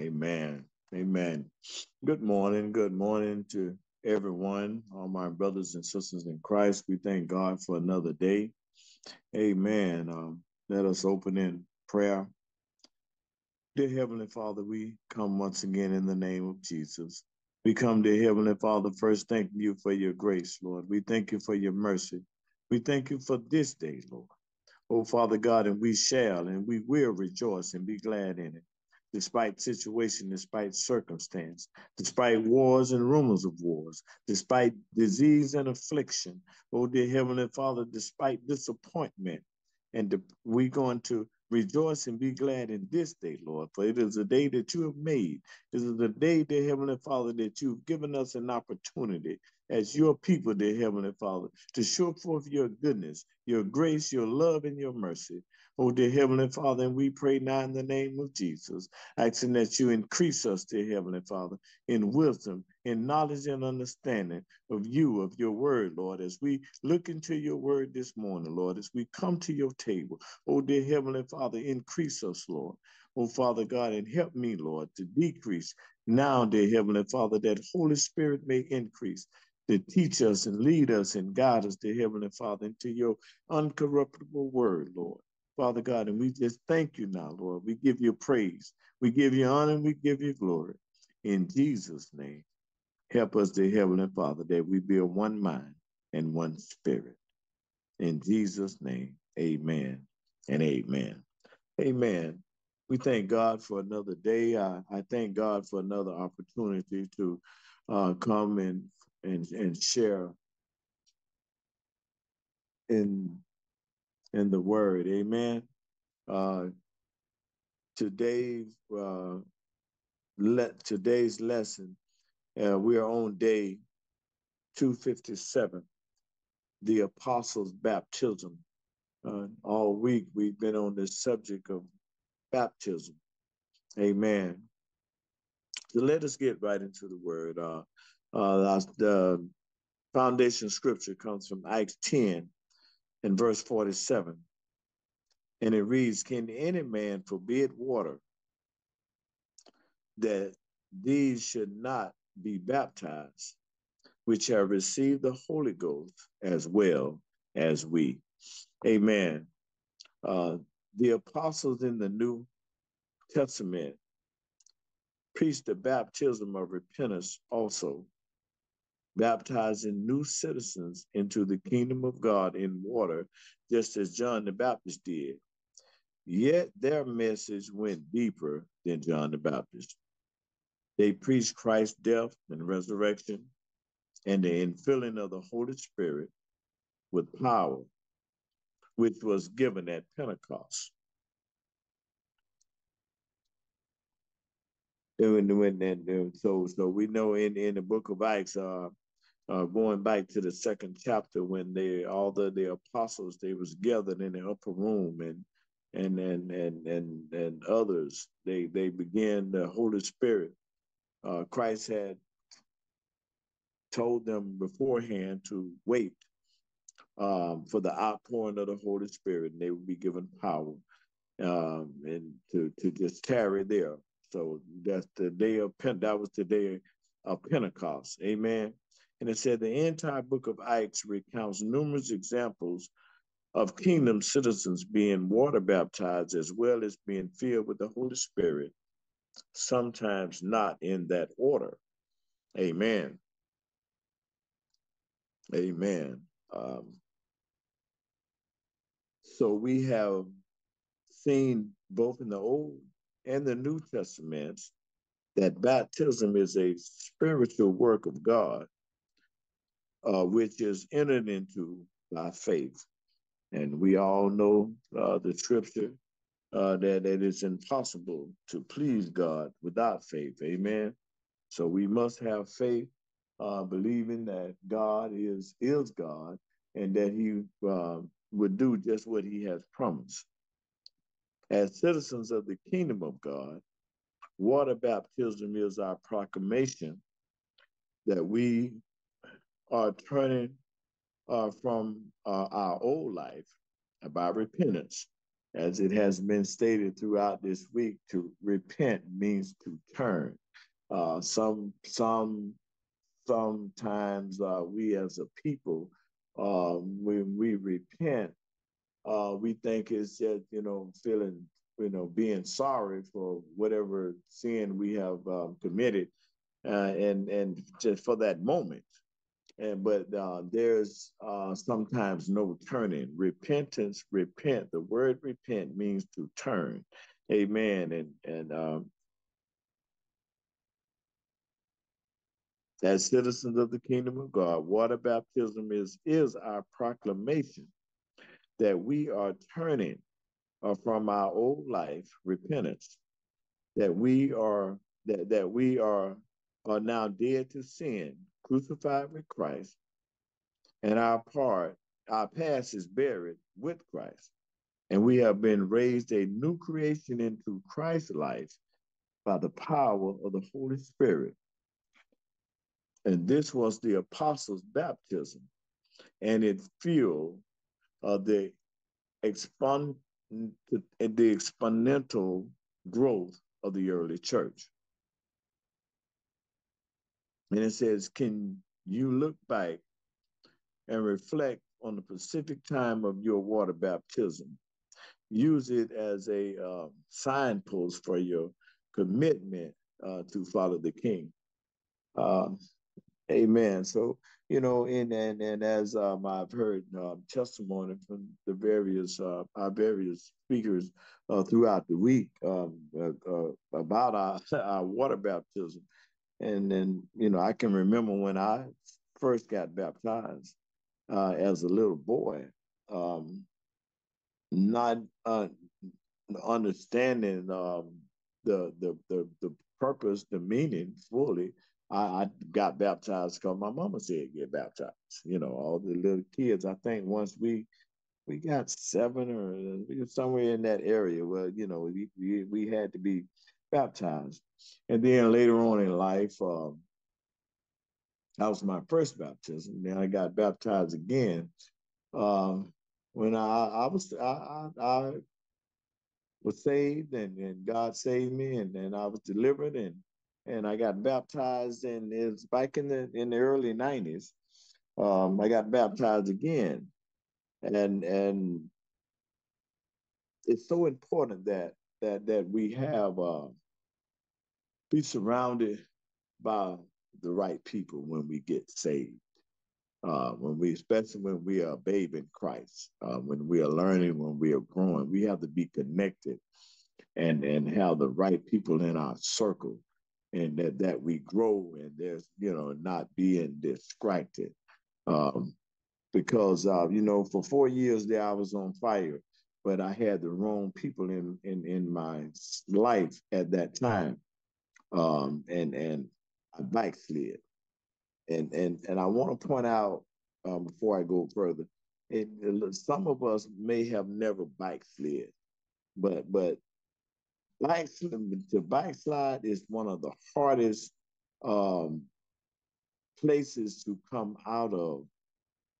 Amen. Amen. Good morning. Good morning to everyone, all my brothers and sisters in Christ. We thank God for another day. Amen. Um, let us open in prayer. Dear Heavenly Father, we come once again in the name of Jesus. We come, dear Heavenly Father, first thanking you for your grace, Lord. We thank you for your mercy. We thank you for this day, Lord. Oh, Father God, and we shall and we will rejoice and be glad in it despite situation, despite circumstance, despite wars and rumors of wars, despite disease and affliction. Oh, dear Heavenly Father, despite disappointment, and we're going to rejoice and be glad in this day, Lord, for it is a day that you have made. This is the day, dear Heavenly Father, that you've given us an opportunity as your people, dear Heavenly Father, to show forth your goodness, your grace, your love, and your mercy. Oh, dear Heavenly Father, and we pray now in the name of Jesus, asking that you increase us, dear Heavenly Father, in wisdom, in knowledge and understanding of you, of your word, Lord, as we look into your word this morning, Lord, as we come to your table. Oh, dear Heavenly Father, increase us, Lord. Oh, Father God, and help me, Lord, to decrease now, dear Heavenly Father, that Holy Spirit may increase to teach us and lead us and guide us, dear Heavenly Father, into your uncorruptible word, Lord. Father God, and we just thank you now, Lord. We give you praise. We give you honor and we give you glory. In Jesus' name, help us, dear Heavenly Father, that we be of one mind and one spirit. In Jesus' name, amen and amen. Amen. We thank God for another day. I, I thank God for another opportunity to uh, come and and and share in in the word. Amen. Uh, today's uh, today's lesson, uh, we are on day 257, the apostles' baptism. Uh, all week we've been on this subject of baptism. Amen. So let us get right into the word. Uh, uh, the foundation scripture comes from Acts 10 and verse 47. And it reads, Can any man forbid water that these should not be baptized, which have received the Holy Ghost as well as we? Amen. Uh, the apostles in the New Testament preached the baptism of repentance also, baptizing new citizens into the kingdom of God in water, just as John the Baptist did. Yet their message went deeper than John the Baptist. They preached Christ's death and resurrection and the infilling of the Holy Spirit with power, which was given at Pentecost. And, when, and, so, so we know in, in the book of Acts, uh, uh, going back to the second chapter, when they all the, the apostles they was gathered in the upper room, and and and and and and others. They they began the Holy Spirit. Uh, Christ had told them beforehand to wait um, for the outpouring of the Holy Spirit, and they would be given power um, and to to just tarry there. So that's the day of Pent. That was the day of Pentecost. Amen. And it said the entire book of Acts recounts numerous examples of kingdom citizens being water baptized as well as being filled with the Holy Spirit, sometimes not in that order. Amen. Amen. Um, so we have seen both in the Old and the New Testaments that baptism is a spiritual work of God, uh, which is entered into by faith. And we all know uh, the scripture uh, that, that it's impossible to please God without faith. Amen. So we must have faith, uh, believing that God is is God and that He uh, would do just what He has promised. As citizens of the kingdom of God, water baptism is our proclamation that we are turning uh, from uh, our old life by repentance as it has been stated throughout this week, to repent means to turn. Uh, some some sometimes uh, we as a people, uh, when we repent, uh, we think it's just you know feeling you know being sorry for whatever sin we have um, committed, uh, and and just for that moment. And but uh, there's uh, sometimes no turning. Repentance, repent. The word repent means to turn. Amen. And and um, as citizens of the kingdom of God, water baptism is is our proclamation that we are turning uh, from our old life, repentance, that we are that that we are are now dead to sin, crucified with Christ, and our part, our past is buried with Christ. And we have been raised a new creation into Christ's life by the power of the Holy Spirit. And this was the apostles' baptism, and it fueled uh, the, expon- the exponential growth of the early church. And it says, Can you look back and reflect on the specific time of your water baptism? Use it as a uh, signpost for your commitment uh, to follow the King. Uh, amen. So, you know, and and, and as um, I've heard um, testimony from the various uh, our various speakers uh, throughout the week um, uh, about our, our water baptism, and then, you know, I can remember when I first got baptized uh, as a little boy, um, not uh, understanding um, the, the, the, the purpose, the meaning fully. I, I got baptized because my mama said get baptized. You know, all the little kids. I think once we we got seven or somewhere in that area where you know we, we, we had to be baptized. And then later on in life, um, that was my first baptism. Then I got baptized again um, when I, I was I, I, I, was saved and, and God saved me and then I was delivered and and I got baptized and it's back in the in the early 90s. Um, I got baptized again. And and it's so important that that that we have uh, be surrounded by the right people when we get saved. Uh, when we, especially when we are a babe in Christ, uh, when we are learning, when we are growing, we have to be connected and and have the right people in our circle, and that that we grow and there's you know not being distracted, um, because uh, you know for four years there I was on fire, but I had the wrong people in in in my life at that time, um, and and I backslid. And and and I want to point out um, before I go further, it, it, some of us may have never backslid, but but backslid, to backslide is one of the hardest um, places to come out of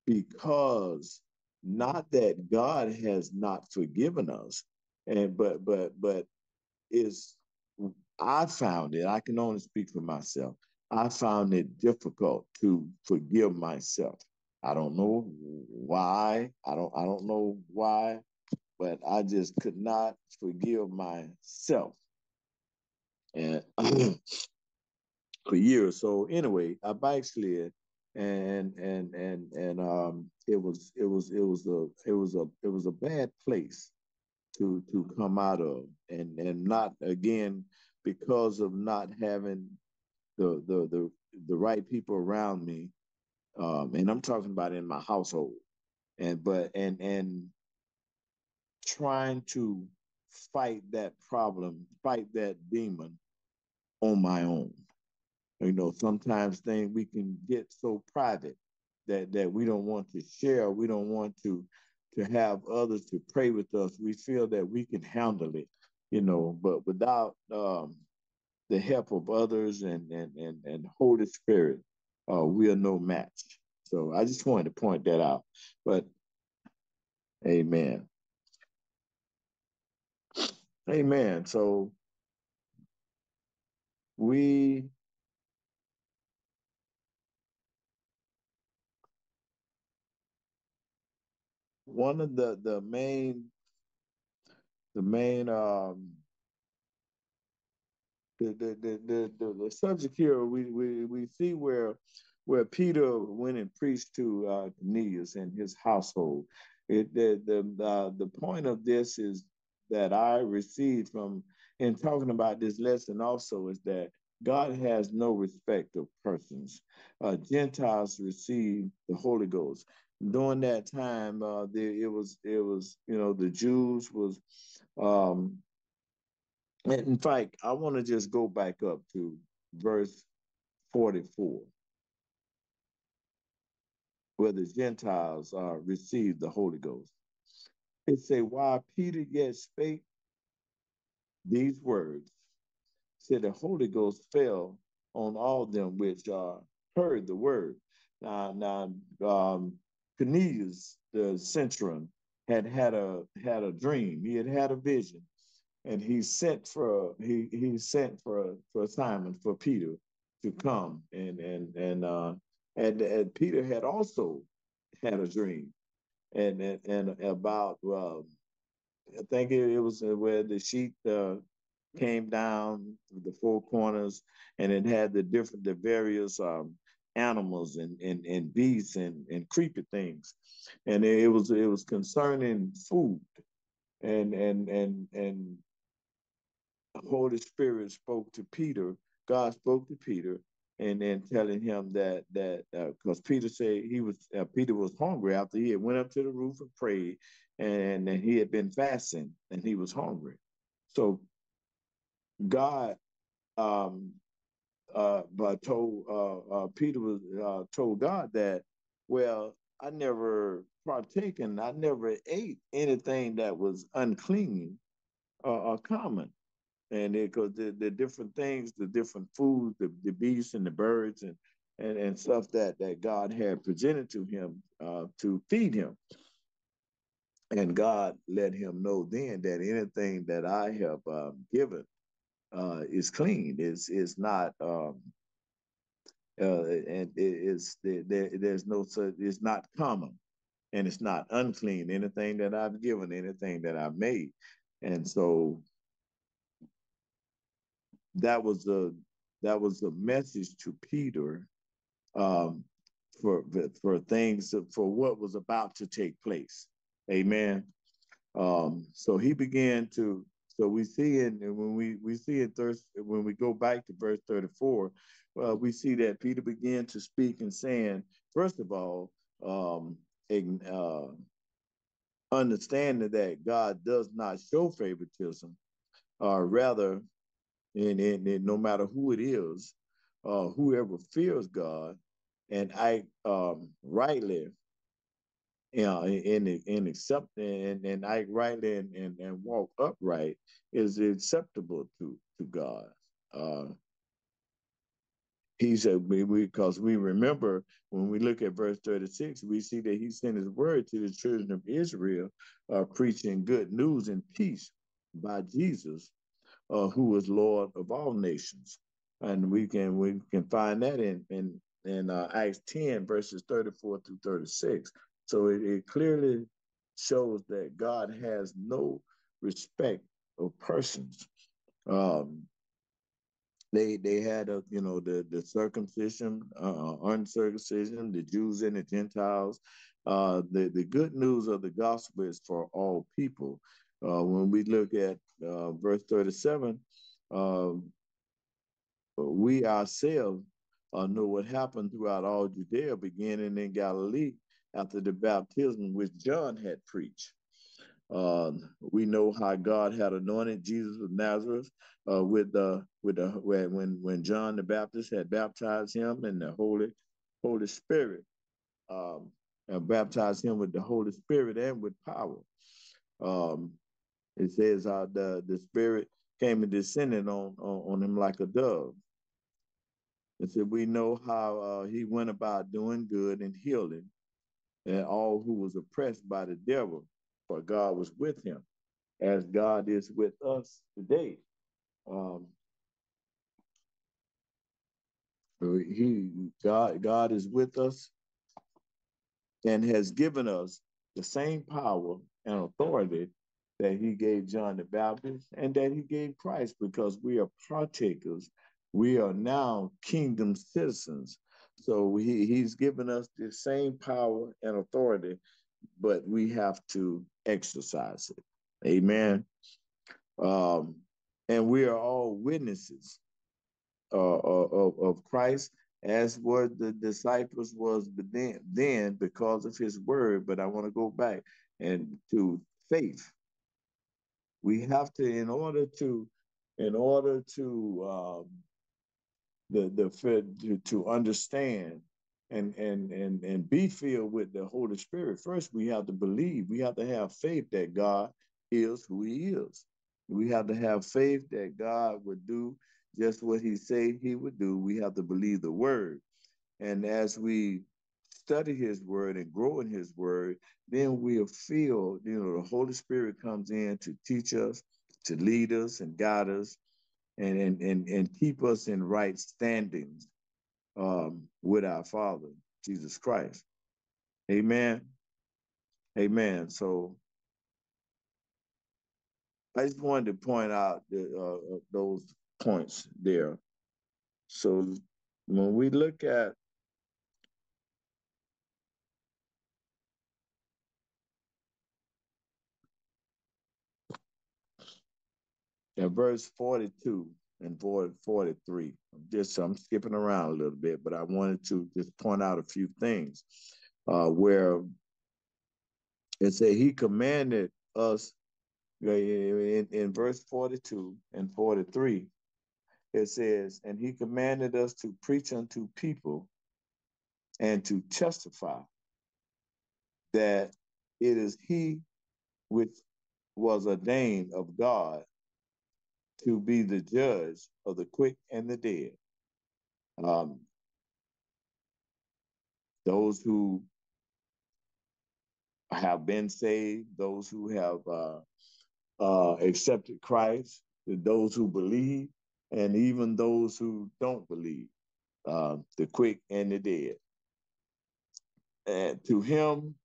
because not that God has not forgiven us, and but but but is I found it, I can only speak for myself. I found it difficult to forgive myself. I don't know why. I don't I don't know why, but I just could not forgive myself. And for years. So anyway, I backslid and and and and um it was it was it was a it was a it was a bad place to to come out of and and not again because of not having the the the, the right people around me um and i'm talking about in my household. And but and and trying to fight that problem fight that demon on my own. You know sometimes things we can get so private that that we don't want to share we don't want to to have others to pray with us. We feel that we can handle it you know but without um the help of others and and and, and Holy Spirit, uh, we are no match. So I just wanted to point that out. But Amen. Amen. So we one of the the main the main um the the the the, the, subject here we, we we see where where Peter went and preached to uh, Cornelius and his household. It, the the uh, the point of this is that I received from in talking about this lesson also is that God has no respect of persons. Uh, Gentiles receive the Holy Ghost. During that time, uh, there, it was it was you know the Jews was. Um, in fact, I want to just go back up to verse 44 where the Gentiles uh, received the Holy Ghost. It say, while Peter yet spake these words, said the Holy Ghost fell on all them which uh, heard the word. Now, now um, Cornelius, the centurion, had had a had a dream. He had had a vision, and he sent for he he sent for for Simon for Peter to come and and and uh, and, and Peter had also had a dream, and and, and about um, I think it, it, was where the sheet uh, came down the four corners, and it had the different the various um, animals and, and and beasts and and creepy things, and it was it was concerning food, and and and and the Holy Spirit spoke to Peter. God spoke to Peter and then telling him that that because uh, Peter said he was uh, Peter was hungry after he had went up to the roof and prayed, and, and he had been fasting and he was hungry. So God um, uh, but told uh, uh, Peter was uh, told God that well I never partaken I never ate anything that was unclean or common and because the, the different things, the different foods, the, the beasts and the birds and, and, and stuff that, that God had presented to him uh, to feed him. And God let him know then that anything that I have um, given uh, is clean, is is not, um, uh, and it is there, there's no such, it's not common, and it's not unclean. Anything that I've given, anything that I've made, and so that was a that was a message to Peter um, for for things for what was about to take place. Amen. Um, so he began to. So we see in when we we see in thirst when we go back to verse thirty four, uh, we see that Peter began to speak and saying, first of all, um, uh, understanding that God does not show favoritism, or rather and, and, and no matter who it is, uh, whoever fears God and act um, rightly, know, and, and accept and, and act rightly and, and, and walk upright is acceptable to, to God. Uh, he said, because we, we remember when we look at verse 36, we see that he sent his word to the children of Israel, uh, preaching good news and peace by Jesus, uh, who is Lord of all nations. And we can we can find that in in, in uh, Acts 10, verses 34 through 36. So it, it clearly shows that God has no respect of persons. Um, they they had a you know the the circumcision, uh, uncircumcision, the Jews and the Gentiles. Uh, the the good news of the gospel is for all people. Uh, when we look at uh, verse 37, um, we ourselves uh, know what happened throughout all Judea, beginning in Galilee after the baptism which John had preached. Uh, we know how God had anointed Jesus of Nazareth uh, with the with the when when John the Baptist had baptized him in the Holy Holy Spirit, um, baptized him with the Holy Spirit and with power. Um, it says uh, the the Spirit came and descended on, on, on him like a dove. And said, we know how uh, he went about doing good and healing and all who was oppressed by the devil, for God was with him. as God is with us today. Um, he God God is with us and has given us the same power and authority that he gave John the Baptist and that he gave Christ because we are partakers. We are now kingdom citizens. So he, he's given us the same power and authority, but we have to exercise it. Amen. Um, and we are all witnesses uh, uh of, of Christ as were the disciples was then, then because of his word. But I want to go back and to faith. We have to, in order to, in order to um, the the to, to understand and and and and be filled with the Holy Spirit. First, we have to believe. We have to have faith that God is who He is. We have to have faith that God would do just what he said he would do. We have to believe the word. And as we study his word and grow in his word, then we'll feel, you know, the Holy Spirit comes in to teach us, to lead us and guide us and and and, and keep us in right standings um, with our Father, Jesus Christ. Amen. Amen. So I just wanted to point out the, uh, those points there. So when we look at in verse 42 and 43, I'm just I'm skipping around a little bit, but I wanted to just point out a few things uh, where it said he commanded us in, in verse 42 and 43 it says, And he commanded us to preach unto people and to testify that it is he which was ordained of God to be the judge of the quick and the dead. Um, those who have been saved, those who have uh, uh, accepted Christ, those who believe, and even those who don't believe, uh, the quick and the dead. And to him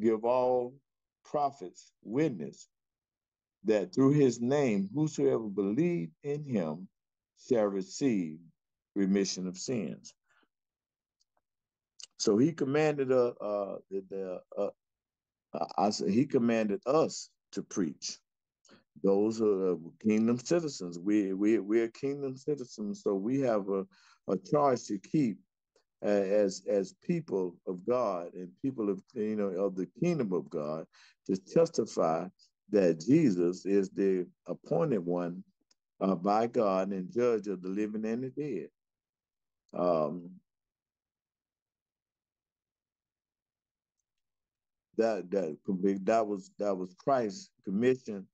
give all prophets witness that through his name, whosoever believe in him shall receive remission of sins. So he commanded uh, uh, the, uh, I said he commanded us to preach those are kingdom citizens. We we we're kingdom citizens, so we have a, a charge to keep as as people of God and people of you know of the kingdom of God to testify that Jesus is the appointed one uh, by God and judge of the living and the dead. Um, that that that was that was Christ's commission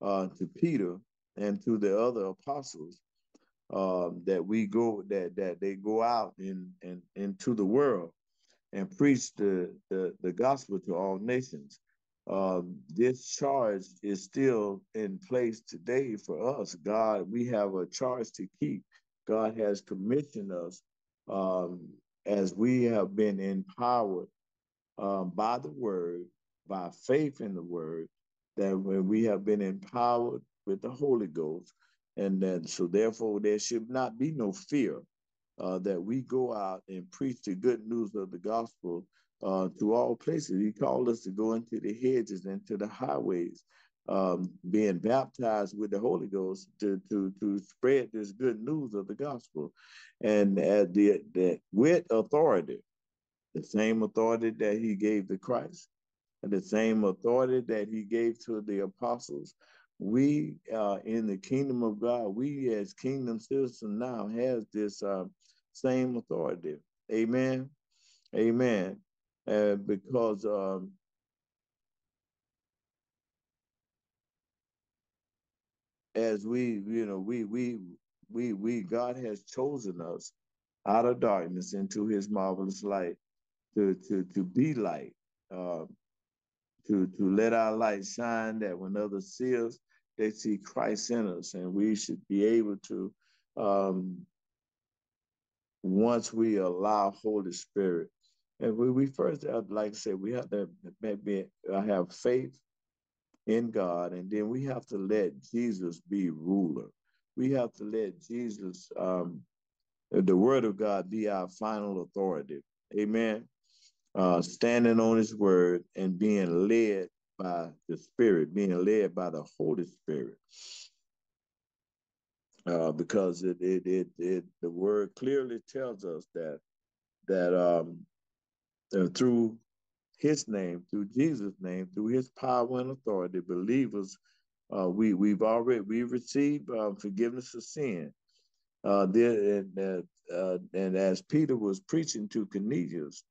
uh, to Peter and to the other apostles um, that we go that that they go out in, in into the world and preach the, the, the gospel to all nations. Um, this charge is still in place today for us. God, we have a charge to keep. God has commissioned us um, as we have been empowered um, by the word, by faith in the word, that when we have been empowered with the Holy Ghost, and then so therefore there should not be no fear uh, that we go out and preach the good news of the gospel uh, to all places. He called us to go into the hedges and to the highways, um, being baptized with the Holy Ghost to, to, to spread this good news of the gospel. And at the, the with authority, the same authority that he gave to Christ, and the same authority that he gave to the apostles. We uh, in the kingdom of God, we as kingdom citizens now has this uh, same authority. Amen. Amen. Uh, because um, as we, you know, we we we we God has chosen us out of darkness into His marvelous light to to to be light. Uh, to, to let our light shine that when others see us, they see Christ in us. And we should be able to, um, once we allow Holy Spirit, and we, we first, I'd like to say, we have to maybe have faith in God, and then we have to let Jesus be ruler. We have to let Jesus, um, the Word of God, be our final authority. Amen. Uh, standing on His Word and being led by the Spirit, being led by the Holy Spirit. Uh, because it, it, it, it, the Word clearly tells us that that um, uh, through his name, through Jesus' name, through his power and authority, believers, uh, we, we've already, we received uh, forgiveness of sin. Uh, there, and, uh, and as Peter was preaching to Cornelius,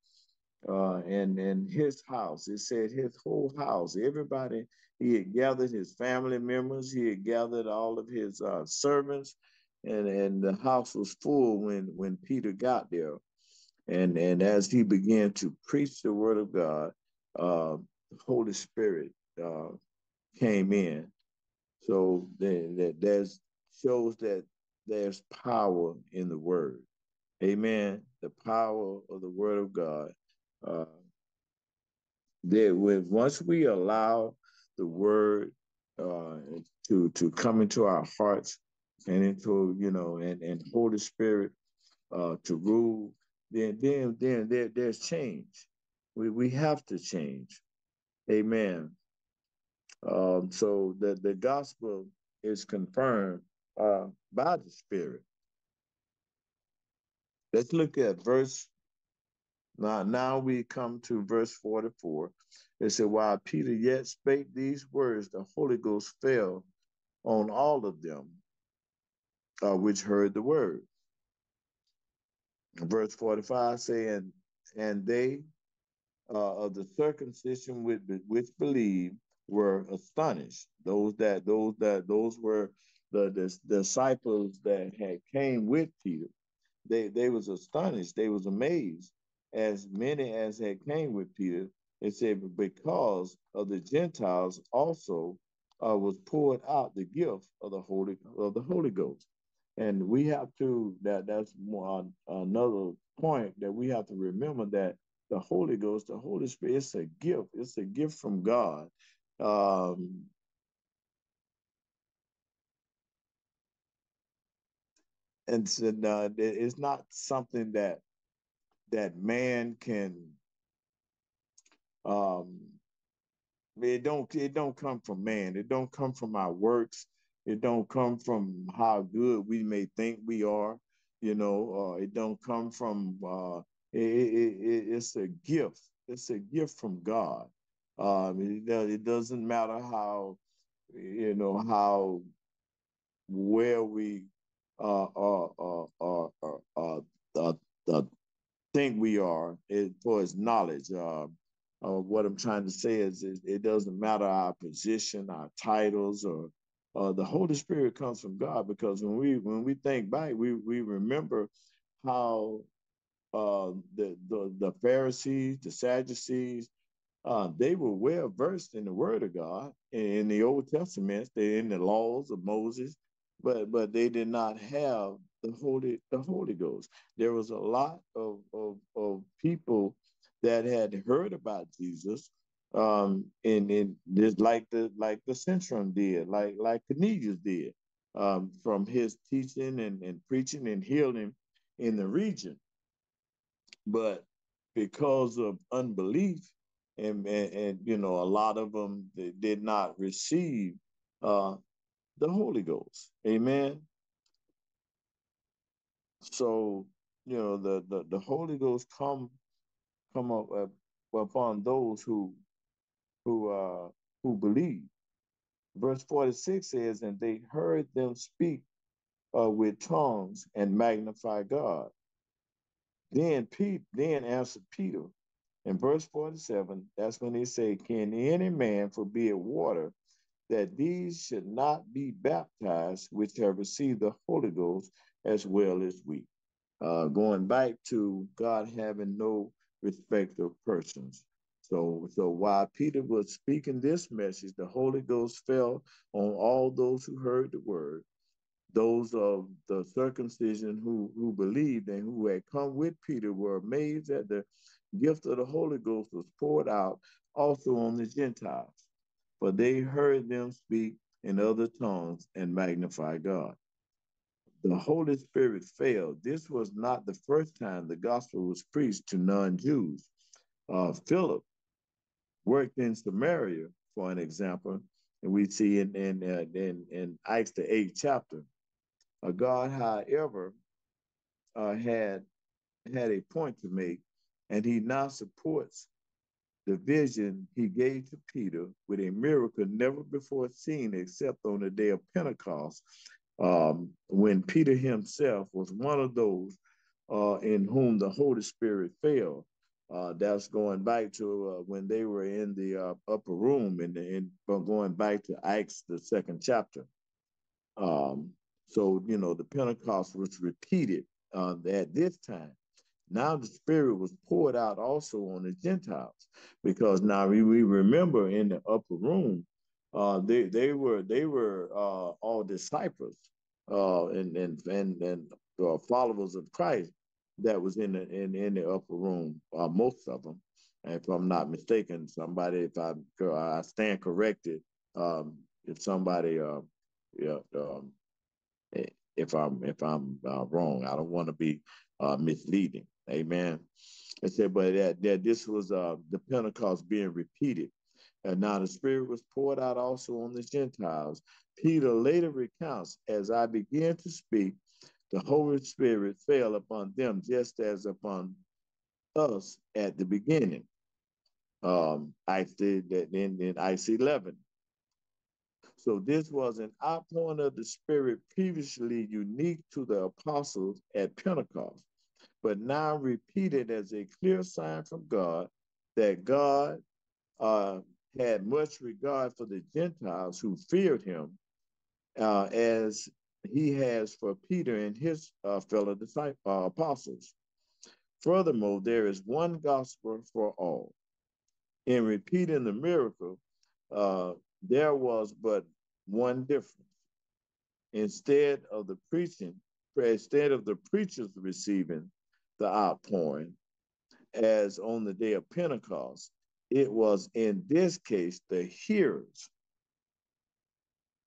uh, and in his house, it said his whole house, everybody, he had gathered his family members, he had gathered all of his uh, servants, and, and the house was full when, when Peter got there. And, and as he began to preach the word of God, uh, the Holy Spirit uh, came in. So that there's shows that there's power in the word. Amen. The power of the word of God. Uh, that when once we allow the word uh, to to come into our hearts and into you know and and Holy Spirit uh, to rule then then then there, there's change. We we have to change. Amen. Um, so the, the gospel is confirmed uh, by the Spirit. Let's look at verse. Now, now we come to verse 44. It said, While Peter yet spake these words, the Holy Ghost fell on all of them uh, which heard the word verse 45 saying, and they uh, of the circumcision with which believed were astonished. Those that those that those were the, the disciples that had came with Peter. They they was astonished. They was amazed. As many as had came with Peter, it said because of the Gentiles also uh, was poured out the gift of the Holy of the Holy Ghost. And we have to that that's more another point that we have to remember that the Holy Ghost, the Holy Spirit, it's a gift. It's a gift from God. Um, and so, uh, it's not something that that man can um it don't it don't come from man it don't come from our works it don't come from how good we may think we are, you know. Uh, it don't come from. Uh, it, it, it, it's a gift. It's a gift from God. Um, it, it doesn't matter how, you know, how where we uh, uh, uh, uh, uh, uh, uh, think we are as far as knowledge. Uh, uh, what I'm trying to say is, it, it doesn't matter our position, our titles, or uh, the Holy Spirit comes from God because when we when we think back, we we remember how uh, the, the the Pharisees, the Sadducees, uh, they were well versed in the Word of God in the Old Testament, they in the laws of Moses, but but they did not have the Holy the Holy Ghost. There was a lot of of, of people that had heard about Jesus, um, and and just like the like the centurion did, like like Cornelius did, um, from his teaching and, and preaching and healing in the region. But because of unbelief, and, and, and you know, a lot of them did not receive uh, the Holy Ghost. Amen. So you know, the the, the Holy Ghost come come up upon those who who uh, who believe. Verse 46 says, and they heard them speak uh, with tongues and magnify God. Then Pete then answered Peter. In verse 47, that's when they say, Can any man forbid water that these should not be baptized, which have received the Holy Ghost as well as we? Uh, going back to God having no respect of persons. So, so while Peter was speaking this message, the Holy Ghost fell on all those who heard the word, those of the circumcision who, who believed and who had come with Peter were amazed that the gift of the Holy Ghost was poured out also on the Gentiles, for they heard them speak in other tongues and magnify God. The Holy Spirit fell. This was not the first time the gospel was preached to non-Jews. Uh, Philip worked in Samaria, for an example, and we see in in uh, in, in Acts the eighth chapter. Uh, God, however, uh, had had a point to make, and he now supports the vision he gave to Peter with a miracle never before seen except on the day of Pentecost, um, when Peter himself was one of those uh, in whom the Holy Spirit fell. Uh, that's going back to uh, when they were in the uh, upper room and, and going back to Acts, the second chapter. Um, so, you know, the Pentecost was repeated uh, at this time. Now the Spirit was poured out also on the Gentiles, because now we, we remember in the upper room, uh, they they were they were uh, all disciples and and and and followers of Christ that was in the in, in the upper room, uh, most of them. If I'm not mistaken, somebody, if I I stand corrected, um, if somebody, uh, yeah, um, if I'm if I'm uh, wrong, I don't want to be uh, misleading. Amen. It said, but that, that this was uh, the Pentecost being repeated. And now the Spirit was poured out also on the Gentiles. Peter later recounts, as I began to speak, the Holy Spirit fell upon them just as upon us at the beginning. Um, I said that in, in Acts 11. So this was an outpouring of the Spirit previously unique to the apostles at Pentecost but now repeated as a clear sign from God that God uh, had much regard for the Gentiles who feared him, uh, as he has for Peter and his uh, fellow disciples, uh, apostles. Furthermore, there is one gospel for all. In repeating the miracle, uh, there was but one difference. Instead of the preaching, instead of the preachers receiving the outpouring as on the day of Pentecost. It was in this case the hearers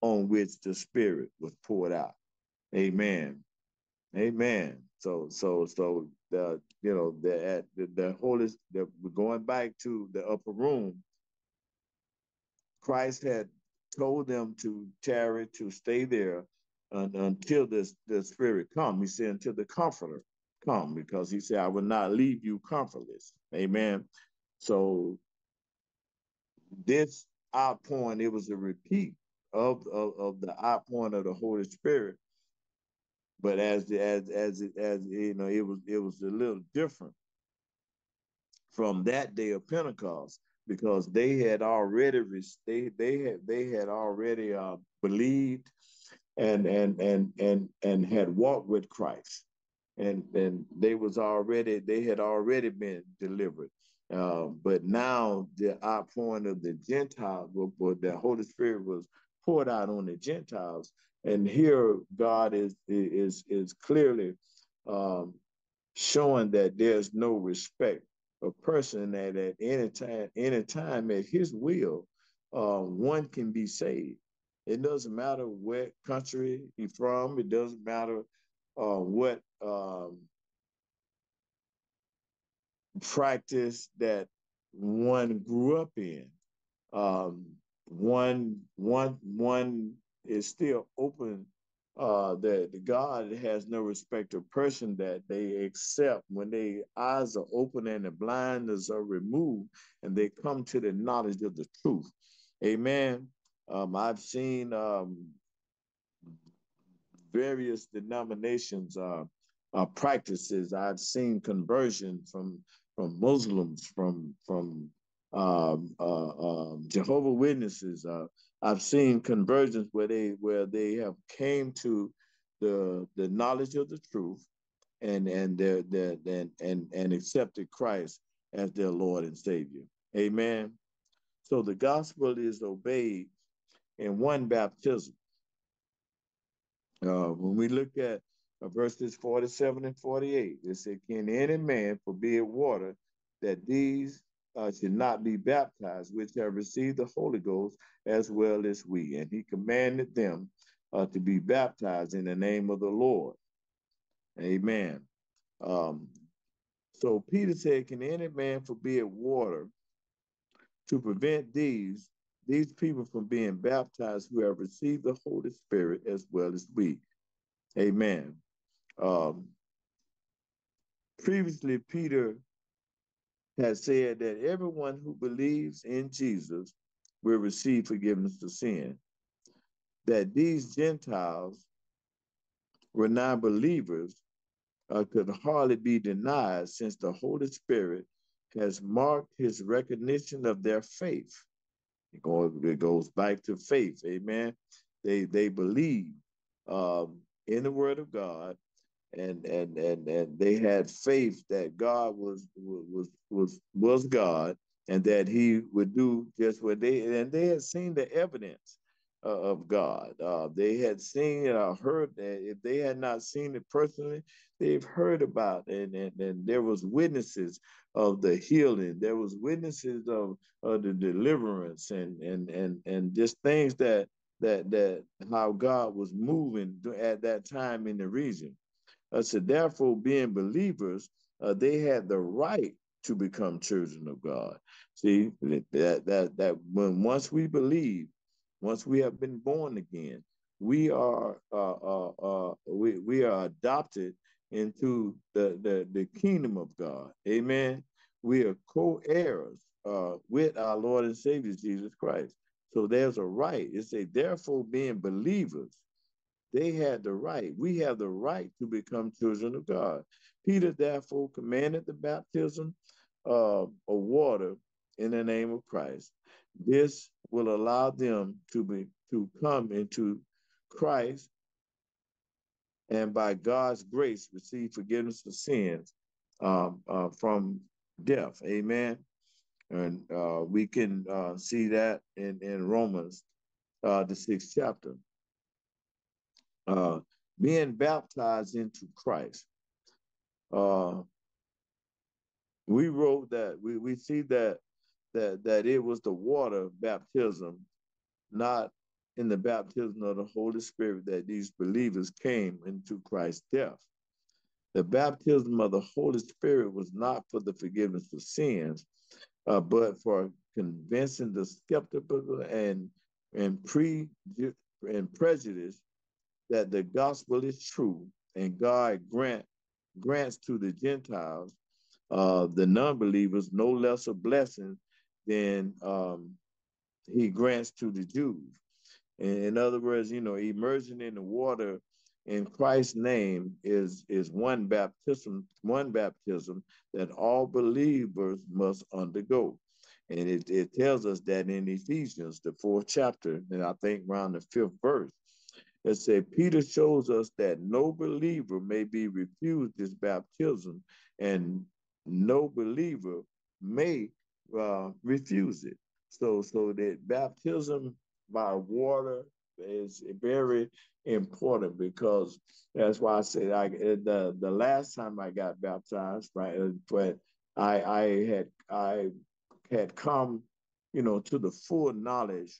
on which the Spirit was poured out. Amen. Amen. So so so the you know the the, the Holy the going back to the upper room. Christ had told them to tarry to stay there until this the Spirit come. He said until the Comforter come because he said, I will not leave you comfortless. Amen. So this outpouring, it was a repeat of, of, of the outpouring of the Holy Spirit. But as the, as as it, as you know, it was it was a little different from that day of Pentecost because they had already they they had they had already uh, believed and and and and and had walked with Christ and and they was already they had already been delivered. Uh, but now the outpouring of the Gentiles, the Holy Spirit was poured out on the Gentiles, and here God is is is clearly um, showing that there's no respect of person that at any time, any time at His will, uh, one can be saved. It doesn't matter what country he's from. It doesn't matter uh, what um, practice that one grew up in. Um, one, one, one is still open. Uh, that God has no respect of person that they accept when their eyes are open and the blinders are removed and they come to the knowledge of the truth. Amen. Um, I've seen um, various denominations uh, uh, practices. I've seen conversion from from Muslims, from from um, uh, um, Jehovah Witnesses. Uh, I've seen conversions where they where they have came to the the knowledge of the truth, and and their, their and and and accepted Christ as their Lord and Savior. Amen. So the gospel is obeyed in one baptism. Uh, when we look at uh, verses 47 and 48, it said, Can any man forbid water that these uh, should not be baptized, which have received the Holy Ghost as well as we? And he commanded them uh, to be baptized in the name of the Lord. Amen. Um, so Peter said, Can any man forbid water to prevent these these people from being baptized who have received the Holy Spirit as well as we? Amen. Um, previously, Peter had said that everyone who believes in Jesus will receive forgiveness of sin. That these Gentiles were non believers uh, could hardly be denied since the Holy Spirit has marked his recognition of their faith. It goes, it goes back to faith, amen. They they believe um, in the word of God and and and and they had faith that God was was was was God and that he would do just what they and they had seen the evidence uh, of God. Uh, they had seen it or heard that if they had not seen it personally, they've heard about it. And, and, and there was witnesses of the healing. There was witnesses of, of the deliverance and and and and just things that that that how God was moving at that time in the region. Uh, so therefore, being believers, uh, they had the right to become children of God. See that that that when once we believe, once we have been born again, we are uh, uh, uh, we we are adopted into the, the the kingdom of God. Amen. We are co-heirs uh, with our Lord and Savior Jesus Christ. So there's a right. It's a therefore being believers they had the right. We have the right to become children of God. Peter therefore commanded the baptism uh, of water in the name of Christ. This will allow them to be to come into Christ and by God's grace receive forgiveness of sins um, uh, from death. Amen. And uh, we can uh, see that in, in Romans, uh, the sixth chapter uh, being baptized into Christ. Uh, we wrote that we, we see that that that it was the water baptism, not in the baptism of the Holy Spirit that these believers came into Christ's death. The baptism of the Holy Spirit was not for the forgiveness of sins, uh, but for convincing the skeptical and and pre and prejudice that the gospel is true and God grant grants to the Gentiles, uh, the non-believers, no less a blessing than um, he grants to the Jews. In, in other words, you know, immersion in the water in Christ's name is is one baptism, one baptism that all believers must undergo. And it, it tells us that in Ephesians, the fourth chapter, and I think around the fifth verse, it said Peter shows us that no believer may be refused this baptism, and no believer may uh, refuse it. So, so that baptism by water is very important because that's why I said I the the last time I got baptized, right? Uh, but I I had I had come, you know, to the full knowledge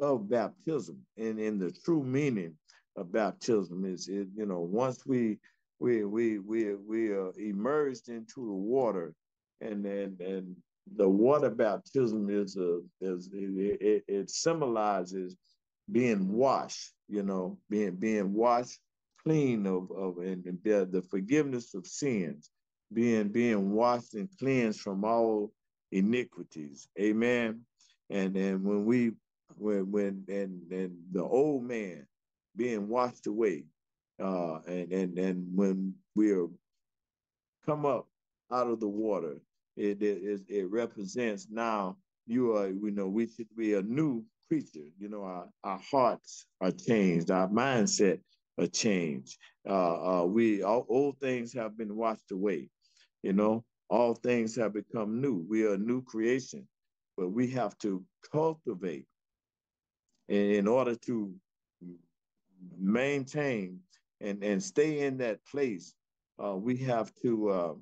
of baptism and in the true meaning of baptism is it, you know once we we we we we are immersed into the water and and and the water baptism is a is it, it, it symbolizes being washed you know being being washed clean of of and, the, the forgiveness of sins being being washed and cleansed from all iniquities. Amen. And then when we when when and and the old man being washed away, uh, and and and when we are come up out of the water, it it, it represents now you are you know we should be a new creature. You know our our hearts are changed, our mindset are changed. Uh, uh, we all old things have been washed away. You know all things have become new. We are a new creation but we have to cultivate in order to maintain and, and stay in that place. Uh, we have to uh,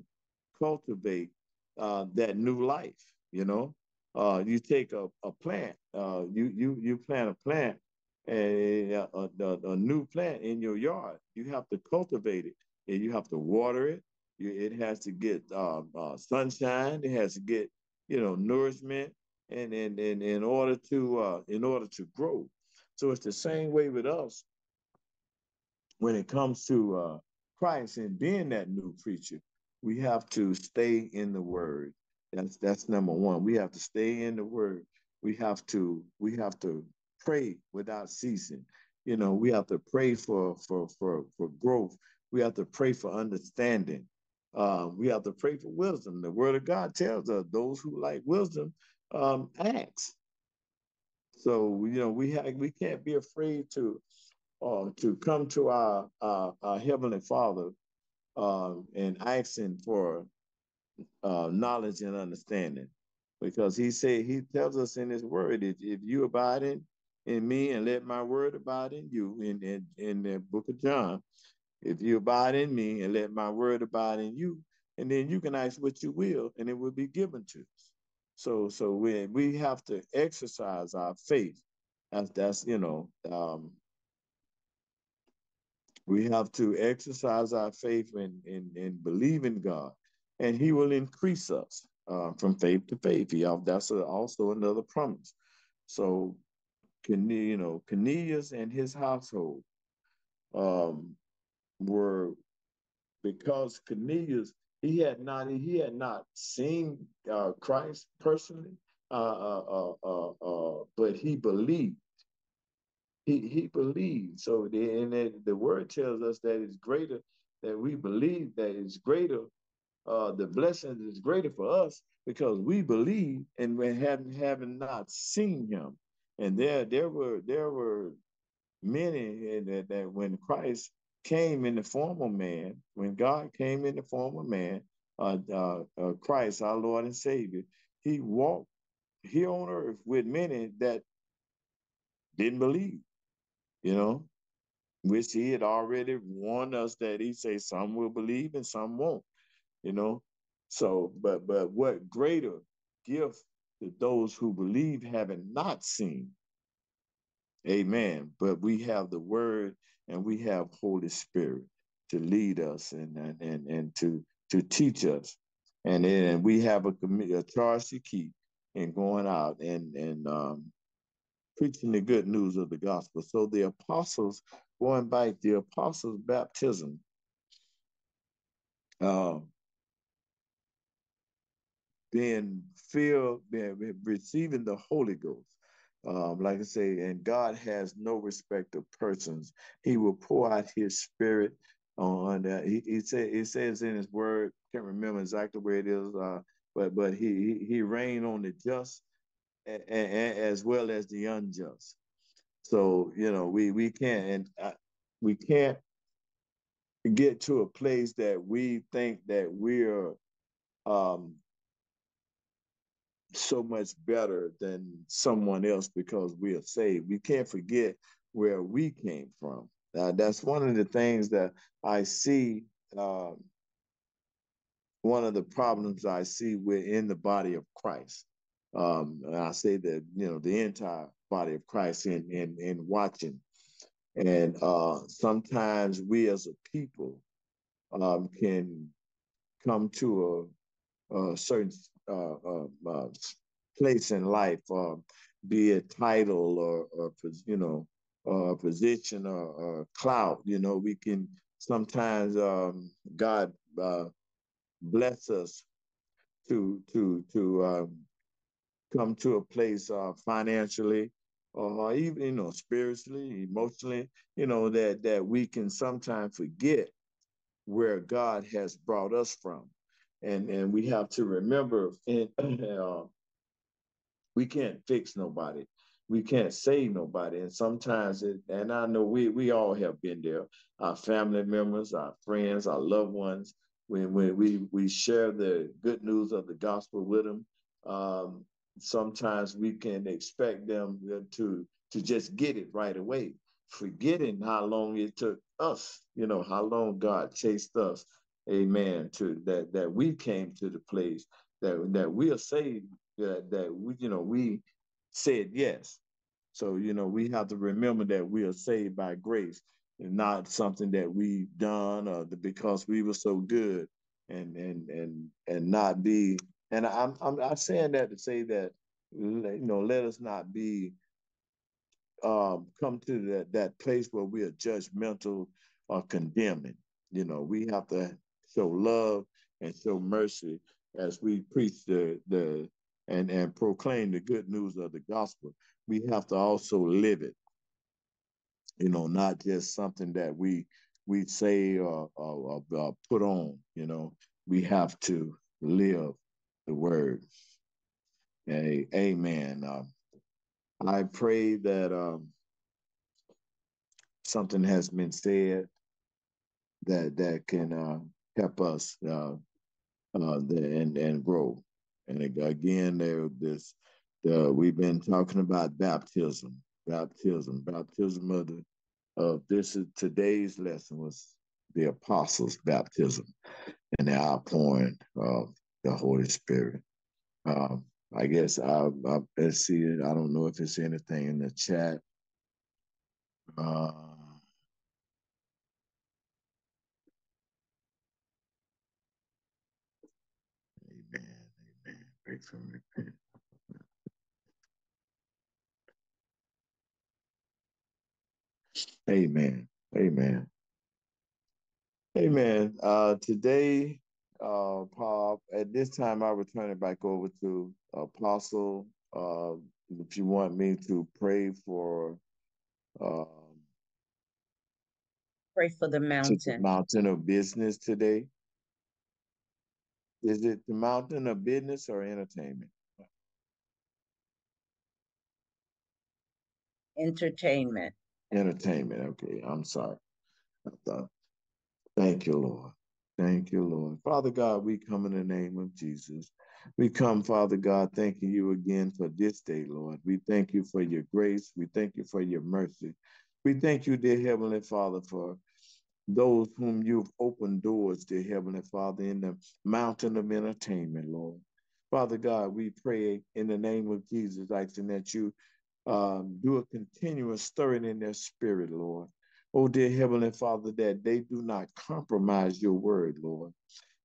cultivate uh, that new life. You know, uh, you take a, a plant, uh, you you you plant a plant, and a, a, a, new plant in your yard. You have to cultivate it, and you have to water it. You, it has to get um, uh, sunshine. It has to get you know nourishment, and and, and in order to uh, in order to grow. So it's the same way with us when it comes to uh, Christ and being that new creature. We have to stay in the Word. That's that's number one. We have to stay in the Word. We have to we have to pray without ceasing. You know, we have to pray for for for for growth. We have to pray for understanding. Uh, we have to pray for wisdom. The Word of God tells us those who like wisdom um, ask. So you know we have we can't be afraid to uh, to come to our, our, our heavenly Father uh, and asking for uh, knowledge and understanding, because He said He tells us in His Word, if, if you abide in, in me and let my word abide in you, in, in in the Book of John, if you abide in me and let my word abide in you, and then you can ask what you will, and it will be given to us. So so we we have to exercise our faith. That's that's you know um, we have to exercise our faith and in, in, in believe in God, and He will increase us uh, from faith to faith. He, that's a, also another promise. So, you know, Cornelius and his household um, were because Cornelius he had not he had not seen uh, Christ personally, uh, uh, uh, uh but he believed. He he believed. So the and the, the word tells us that it's greater that we believe that it's greater. Uh, the blessing is greater for us because we believe and we haven't having not seen him. And there there were there were many that, that when Christ came in the form of man, when God came in the form of man, uh, uh, uh, Christ, our Lord and Savior, he walked here on earth with many that didn't believe, you know, which he had already warned us that he say some will believe and some won't, you know. So, but but what greater gift to those who believe having not seen. Amen. But we have the word and we have Holy Spirit to lead us and and and, and to to teach us, and and we have a, a charge to keep in going out and and um, preaching the good news of the gospel. So the apostles, going back, the apostles' baptism. Uh, being filled, being, receiving the Holy Ghost. Um, like I say, and God has no respect of persons. He will pour out his spirit on that. He, he said he says in his word, can't remember exactly where it is, uh, but but he he, he rained on the just a, a, as well as the unjust. So you know we we can't and uh, we can't get to a place that we think that we're um, so much better than someone else because we are saved. We can't forget where we came from. Uh, that's one of the things that I see. Um, one of the problems I see within the body of Christ. Um, and I say that you know the entire body of Christ in in, in watching, and uh, sometimes we as a people um, can come to a, a certain uh, uh, uh, place in life, uh, be it title or, or you know, uh, position or, or, clout. You know, we can sometimes um, God uh, bless us to to to um, come to a place uh, financially or even you know spiritually, emotionally. You know that that we can sometimes forget where God has brought us from and and we have to remember and uh, we can't fix nobody. We can't save nobody. And sometimes it, and i know we we all have been there. Our family members our friends our loved ones when when we we share the good news of the gospel with them um, sometimes we can expect them to to just get it right away, forgetting how long it took us, you know, how long God chased us, amen, to that that we came to the place that that we are saved, that that we, you know, we said yes. So, you know, we have to remember that we are saved by grace and not something that we've done or because we were so good and and and and not be and I'm I'm I'm saying that to say that you know let us not be um come to that that place where we are judgmental or condemning. You know, we have to show love and show mercy as we preach the the and and proclaim the good news of the gospel. We have to also live it. You know, not just something that we we say or, or, or put on. You know, we have to live the word. Amen. Um, I pray that um, something has been said that that can uh, help us uh, uh, and and grow. And again, there this the, we've been talking about baptism, baptism, baptism of the of this is today's lesson was the apostles' baptism and the outpouring of the Holy Spirit. Um, I guess I, I see it. I don't know if it's anything in the chat. Uh, Amen. Break from repent. Amen. Amen. Amen. Uh, today, uh, Paul, at this time, I will turn it back over to Apostle. Uh, if you want me to pray for um, pray for the mountain. mountain of business today. Is it the mountain of business or entertainment? Entertainment. Entertainment. Okay, I'm sorry. I thought. Thank you, Lord. Thank you, Lord. Father God, we come in the name of Jesus. We come, Father God, thanking you again for this day, Lord. We thank you for your grace. We thank you for your mercy. We thank you, dear Heavenly Father, for those whom you've opened doors, dear Heavenly Father, in the mountain of entertainment, Lord. Father God, we pray in the name of Jesus, asking that you um, do a continuous stirring in their spirit, Lord. Oh, dear Heavenly Father, that they do not compromise your word, Lord.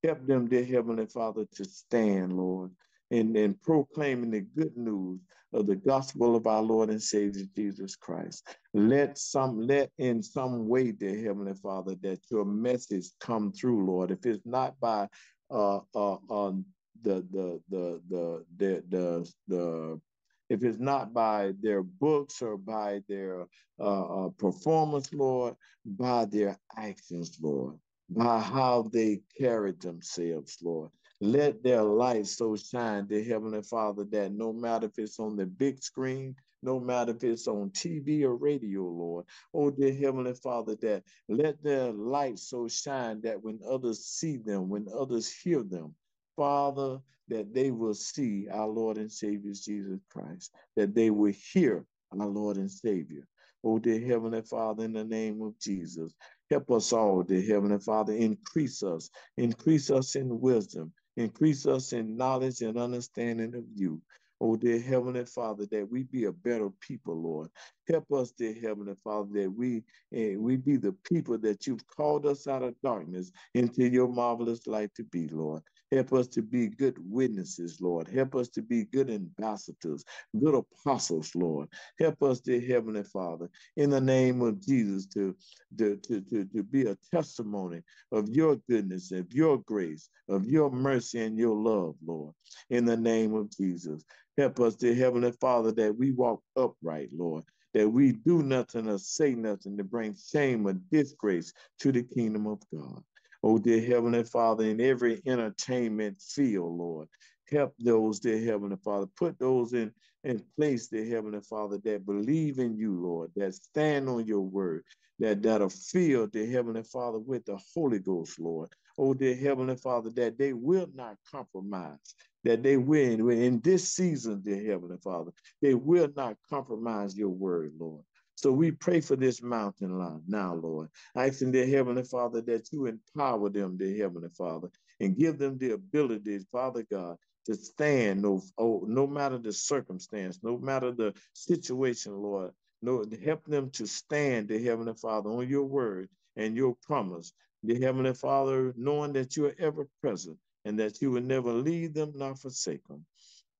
Help them, dear Heavenly Father, to stand, Lord, in, in proclaiming the good news of the gospel of our Lord and Savior Jesus Christ. Let some, let in some way, dear Heavenly Father, that your message come through, Lord. If it's not by uh, uh, um, the, the, the, the, the, the, the if it's not by their books or by their uh, uh, performance, Lord, by their actions, Lord, by how they carried themselves, Lord. Let their light so shine, dear Heavenly Father, that no matter if it's on the big screen, no matter if it's on TV or radio, Lord. Oh, dear Heavenly Father, that let their light so shine that when others see them, when others hear them, Father, that they will see our Lord and Savior Jesus Christ, that they will hear our Lord and Savior. Oh, dear Heavenly Father, in the name of Jesus, help us all, dear Heavenly Father, increase us, increase us in wisdom, increase us in knowledge and understanding of you. Oh, dear Heavenly Father, that we be a better people, Lord. Help us, dear Heavenly Father, that we eh, we be the people that you've called us out of darkness into your marvelous light to be, Lord. Help us to be good witnesses, Lord. Help us to be good ambassadors, good apostles, Lord. Help us, dear Heavenly Father, in the name of Jesus, to, to, to, to, to be a testimony of your goodness, of your grace, of your mercy and your love, Lord. In the name of Jesus. Help us, dear Heavenly Father, that we walk upright, Lord that we do nothing or say nothing to bring shame or disgrace to the kingdom of God. Oh, dear Heavenly Father, in every entertainment field, Lord, help those, dear Heavenly Father. Put those in, in place, dear Heavenly Father, that believe in you, Lord, that stand on your word, that, that are filled, dear Heavenly Father, with the Holy Ghost, Lord. Oh, dear Heavenly Father, that they will not compromise that they will in this season, dear Heavenly Father, they will not compromise your word, Lord. So we pray for this mountain line now, Lord. Asking dear Heavenly Father that you empower them, dear Heavenly Father, and give them the ability, Father God, to stand no, oh, no matter the circumstance, no matter the situation, Lord. No, help them to stand, dear Heavenly Father, on your word and your promise. Dear Heavenly Father, knowing that you are ever present and that you will never leave them nor forsake them.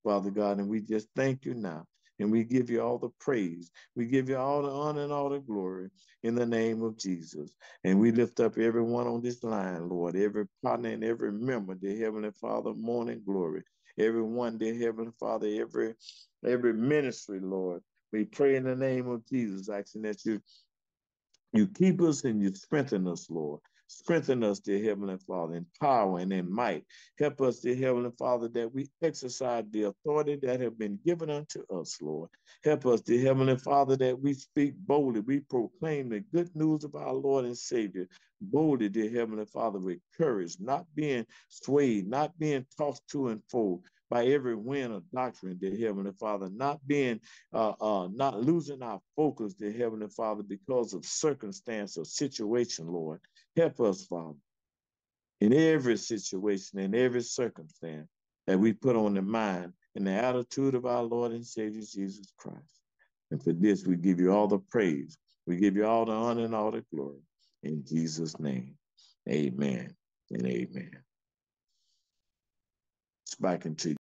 Father God, and we just thank you now. And we give you all the praise. We give you all the honor and all the glory in the name of Jesus. And we lift up everyone on this line, Lord, every partner and every member, dear Heavenly Father, morning glory. Everyone, dear Heavenly Father, every every ministry, Lord. We pray in the name of Jesus, asking that you you keep us and you strengthen us, Lord. Strengthen us, dear Heavenly Father, in power and in might. Help us, dear Heavenly Father, that we exercise the authority that have been given unto us, Lord. Help us, dear Heavenly Father, that we speak boldly. We proclaim the good news of our Lord and Savior boldly, dear Heavenly Father, with courage, not being swayed, not being tossed to and fro, by every wind of doctrine, dear Heavenly Father, not being, uh, uh, not losing our focus, dear Heavenly Father, because of circumstance or situation, Lord. Help us, Father, in every situation, in every circumstance that we put on the mind and the attitude of our Lord and Savior Jesus Christ. And for this, we give you all the praise. We give you all the honor and all the glory. In Jesus' name, amen and amen. It's back into